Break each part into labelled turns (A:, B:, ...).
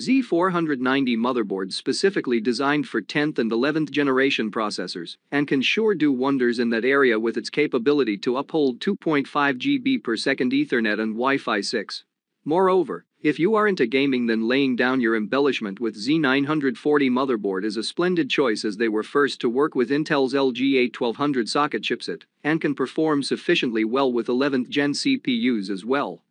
A: Z490 motherboards specifically designed for 10th and 11th generation processors and can sure do wonders in that area with its capability to uphold 2.5 GB per second Ethernet and Wi-Fi 6. Moreover, if you are into gaming then laying down your embellishment with Z940 motherboard is a splendid choice as they were first to work with Intel's LGA1200 socket chipset and can perform sufficiently well with 11th gen CPUs as well.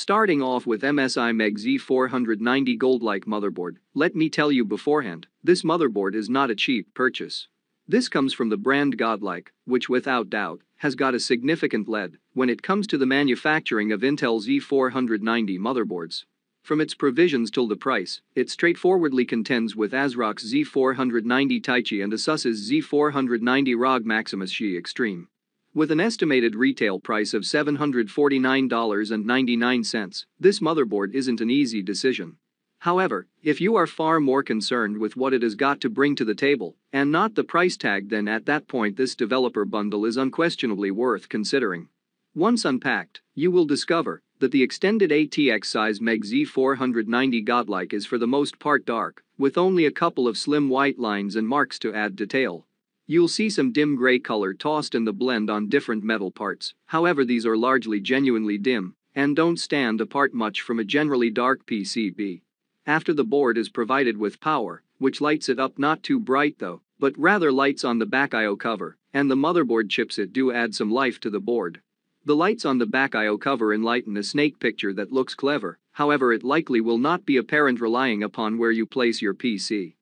A: Starting off with MSI Meg Z490 Godlike motherboard, let me tell you beforehand, this motherboard is not a cheap purchase. This comes from the brand Godlike, which without doubt, has got a significant lead when it comes to the manufacturing of Intel Z490 motherboards. From its provisions till the price, it straightforwardly contends with ASRock's Z490 Taichi and Asus's Z490 ROG Maximus Xi Extreme. With an estimated retail price of $749.99, this motherboard isn't an easy decision. However, if you are far more concerned with what it has got to bring to the table, and not the price tag, then at that point this developer bundle is unquestionably worth considering. Once unpacked, you will discover that the extended ATX size Meg Z490 Godlike is for the most part dark, with only a couple of slim white lines and marks to add detail. You'll see some dim gray color tossed in the blend on different metal parts, however these are largely genuinely dim and don't stand apart much from a generally dark PCB. After the board is provided with power, which lights it up not too bright though, but rather lights on the back I.O. cover, and the motherboard chipset do add some life to the board. The lights on the back I.O. cover enlighten a snake picture that looks clever, however it likely will not be apparent relying upon where you place your PC.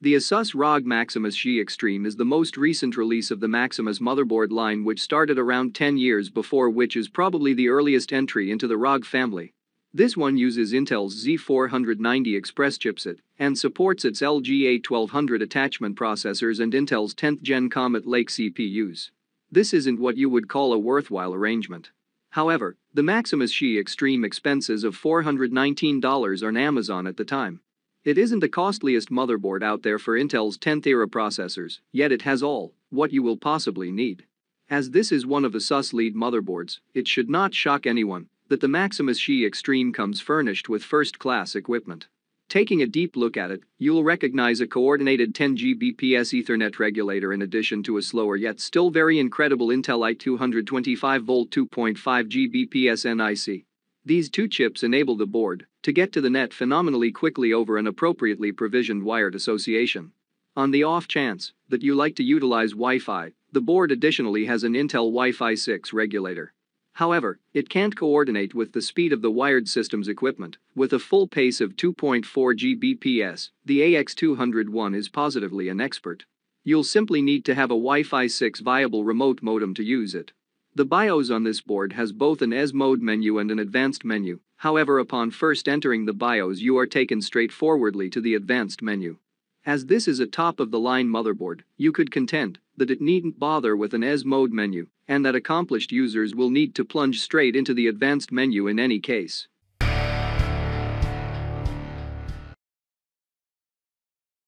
A: The Asus ROG Maximus Xi Extreme is the most recent release of the Maximus motherboard line which started around 10 years before which is probably the earliest entry into the ROG family. This one uses Intel's Z490 Express chipset and supports its LGA1200 attachment processors and Intel's 10th gen Comet Lake CPUs. This isn't what you would call a worthwhile arrangement. However, the Maximus Xi Extreme expenses of $419 on Amazon at the time. It isn't the costliest motherboard out there for Intel's 10th era processors, yet it has all what you will possibly need. As this is one of the ASUS lead motherboards, it should not shock anyone that the Maximus Xi Extreme comes furnished with first-class equipment. Taking a deep look at it, you'll recognize a coordinated 10 Gbps Ethernet regulator in addition to a slower yet still very incredible Intel i225V 2.5 Gbps NIC. These two chips enable the board to get to the net phenomenally quickly over an appropriately provisioned wired association. On the off chance that you like to utilize Wi Fi, the board additionally has an Intel Wi Fi 6 regulator. However, it can't coordinate with the speed of the wired system's equipment. With a full pace of 2.4 Gbps, the AX201 is positively an expert. You'll simply need to have a Wi Fi 6 viable remote modem to use it. The BIOS on this board has both an EZ mode menu and an advanced menu, however upon first entering the BIOS you are taken straightforwardly to the advanced menu. As this is a top-of-the-line motherboard, you could contend that it needn't bother with an EZ mode menu, and that accomplished users will need to plunge straight into the advanced menu in any case.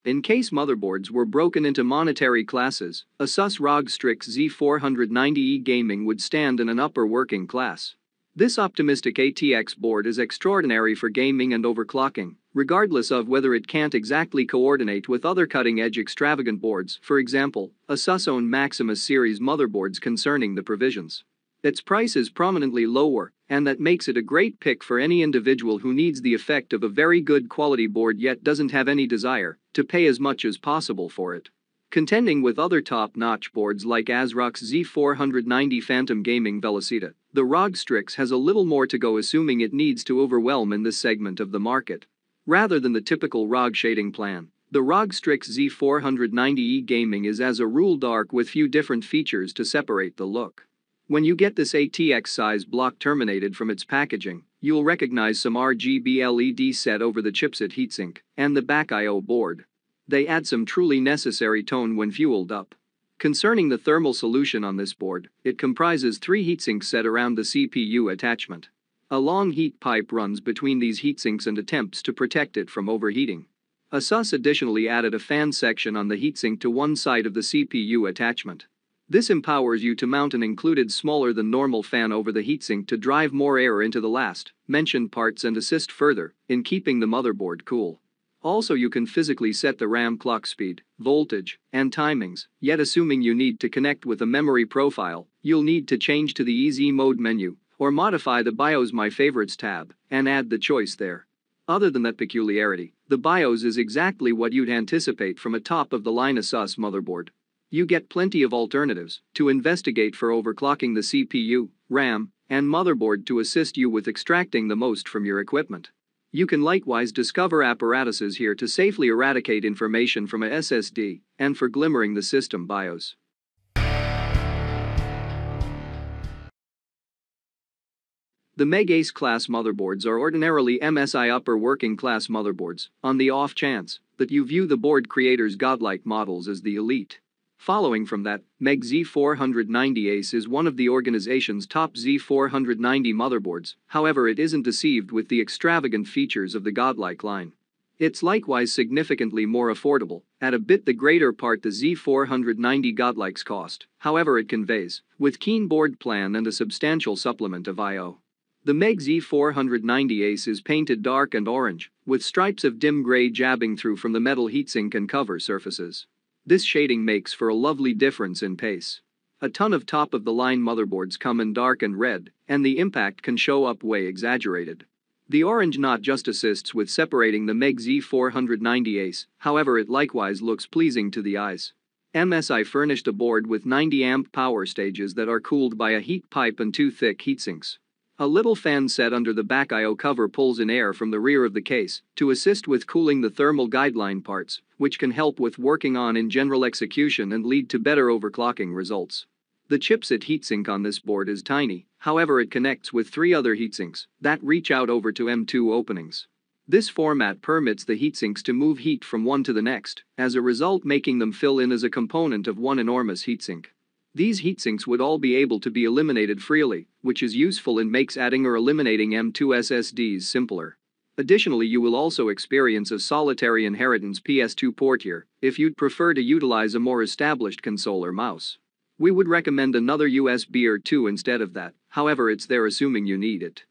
A: In case motherboards were broken into monetary classes, a Asus ROG Strix Z490E Gaming would stand in an upper working class. This optimistic ATX board is extraordinary for gaming and overclocking, regardless of whether it can't exactly coordinate with other cutting-edge extravagant boards, for example, Asus own Maximus series motherboards concerning the provisions. Its price is prominently lower, and that makes it a great pick for any individual who needs the effect of a very good quality board yet doesn't have any desire to pay as much as possible for it. Contending with other top-notch boards like ASRock's Z490 Phantom Gaming Velocita, the ROG Strix has a little more to go assuming it needs to overwhelm in this segment of the market. Rather than the typical ROG shading plan, the ROG Strix Z490E Gaming is as a rule dark with few different features to separate the look. When you get this ATX size block terminated from its packaging, you'll recognize some RGB LED set over the chipset heatsink and the back I.O. board. They add some truly necessary tone when fueled up. Concerning the thermal solution on this board, it comprises three heatsinks set around the CPU attachment. A long heat pipe runs between these heatsinks and attempts to protect it from overheating. ASUS additionally added a fan section on the heatsink to one side of the CPU attachment. This empowers you to mount an included smaller than normal fan over the heatsink to drive more air into the last mentioned parts and assist further in keeping the motherboard cool. Also you can physically set the RAM clock speed, voltage, and timings, yet assuming you need to connect with a memory profile, you'll need to change to the easy mode menu, or modify the BIOS My Favorites tab, and add the choice there. Other than that peculiarity, the BIOS is exactly what you'd anticipate from a top-of-the-line ASUS motherboard. You get plenty of alternatives to investigate for overclocking the CPU, RAM, and motherboard to assist you with extracting the most from your equipment. You can likewise discover apparatuses here to safely eradicate information from a SSD and for glimmering the system BIOS. The Meg Ace class motherboards are ordinarily MSI upper working class motherboards, on the off chance that you view the board creators' godlike models as the elite. Following from that, MEG Z490 Ace is one of the organization's top Z490 motherboards, however it isn't deceived with the extravagant features of the godlike line. It's likewise significantly more affordable, at a bit the greater part the Z490 godlikes cost, however it conveys, with keen board plan and a substantial supplement of I.O. The MEG Z490 Ace is painted dark and orange, with stripes of dim gray jabbing through from the metal heatsink and cover surfaces. This shading makes for a lovely difference in pace. A ton of top-of-the-line motherboards come in dark and red, and the impact can show up way exaggerated. The orange not just assists with separating the MEG Z490 Ace, however it likewise looks pleasing to the eyes. MSI furnished a board with 90 amp power stages that are cooled by a heat pipe and two thick heatsinks. A little fan set under the back I.O. cover pulls in air from the rear of the case to assist with cooling the thermal guideline parts, which can help with working on in general execution and lead to better overclocking results. The chipset heatsink on this board is tiny, however it connects with three other heatsinks that reach out over to M2 openings. This format permits the heatsinks to move heat from one to the next, as a result making them fill in as a component of one enormous heatsink. These heatsinks would all be able to be eliminated freely, which is useful and makes adding or eliminating M2 SSDs simpler. Additionally you will also experience a solitary inheritance PS2 port here, if you'd prefer to utilize a more established console or mouse. We would recommend another USB or two instead of that, however it's there assuming you need it.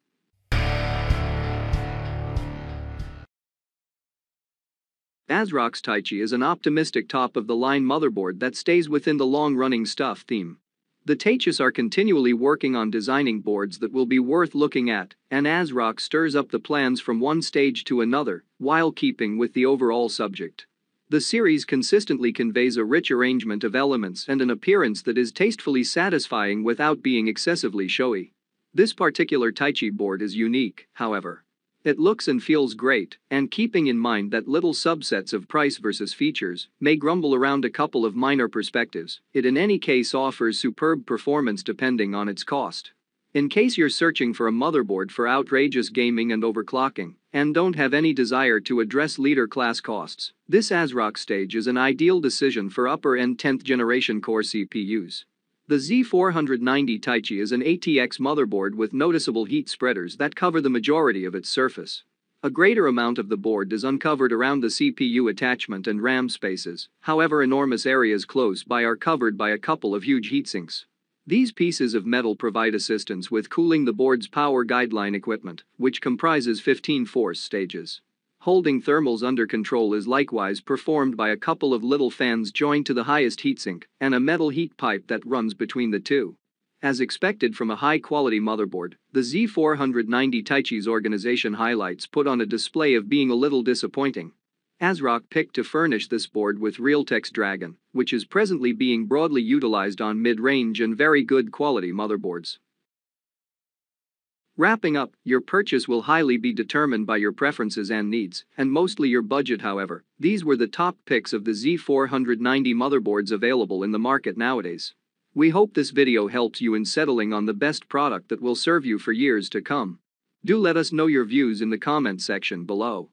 A: ASRock's Taichi is an optimistic top-of-the-line motherboard that stays within the long-running stuff theme. The Taichis are continually working on designing boards that will be worth looking at, and ASRock stirs up the plans from one stage to another, while keeping with the overall subject. The series consistently conveys a rich arrangement of elements and an appearance that is tastefully satisfying without being excessively showy. This particular Taichi board is unique, however. It looks and feels great, and keeping in mind that little subsets of price versus features may grumble around a couple of minor perspectives, it in any case offers superb performance depending on its cost. In case you're searching for a motherboard for outrageous gaming and overclocking, and don't have any desire to address leader class costs, this ASRock stage is an ideal decision for upper end 10th generation core CPUs. The Z490 Taichi is an ATX motherboard with noticeable heat spreaders that cover the majority of its surface. A greater amount of the board is uncovered around the CPU attachment and RAM spaces, however enormous areas close by are covered by a couple of huge heatsinks. These pieces of metal provide assistance with cooling the board's power guideline equipment, which comprises 15 force stages. Holding thermals under control is likewise performed by a couple of little fans joined to the highest heatsink and a metal heat pipe that runs between the two. As expected from a high-quality motherboard, the Z490 Taichi's organization highlights put on a display of being a little disappointing. ASRock picked to furnish this board with Realtek's Dragon, which is presently being broadly utilized on mid-range and very good quality motherboards. Wrapping up, your purchase will highly be determined by your preferences and needs, and mostly your budget however. These were the top picks of the Z490 motherboards available in the market nowadays. We hope this video helps you in settling on the best product that will serve you for years to come. Do let us know your views in the comment section below.